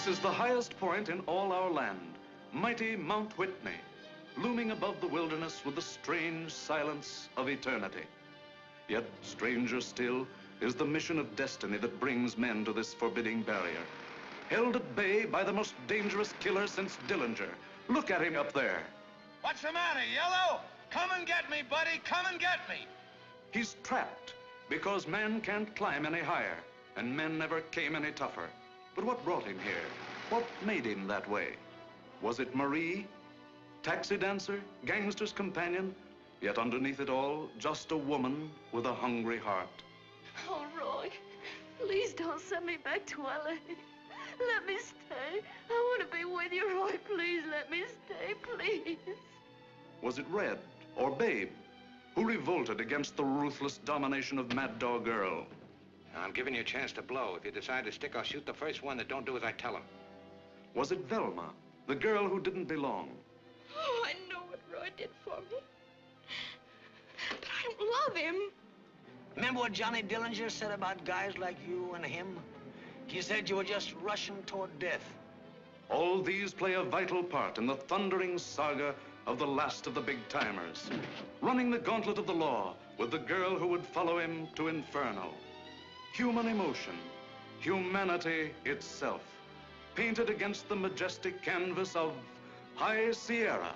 This is the highest point in all our land, mighty Mount Whitney, looming above the wilderness with the strange silence of eternity. Yet, stranger still, is the mission of destiny that brings men to this forbidding barrier. Held at bay by the most dangerous killer since Dillinger. Look at him up there. What's the matter, Yellow? Come and get me, buddy. Come and get me. He's trapped because man can't climb any higher, and men never came any tougher. But what brought him here? What made him that way? Was it Marie? Taxi dancer? Gangster's companion? Yet underneath it all, just a woman with a hungry heart. Oh, Roy, please don't send me back to L.A. Let me stay. I want to be with you, Roy. Please let me stay, please. Was it Red or Babe who revolted against the ruthless domination of Mad Dog Earle? I'm giving you a chance to blow. If you decide to stick, I'll shoot the first one that don't do as I tell him. Was it Velma, the girl who didn't belong? Oh, I know what Roy did for me. But I don't love him. Remember what Johnny Dillinger said about guys like you and him? He said you were just rushing toward death. All these play a vital part in the thundering saga of the last of the big timers, running the gauntlet of the law with the girl who would follow him to Inferno. Human emotion, humanity itself, painted against the majestic canvas of High Sierra,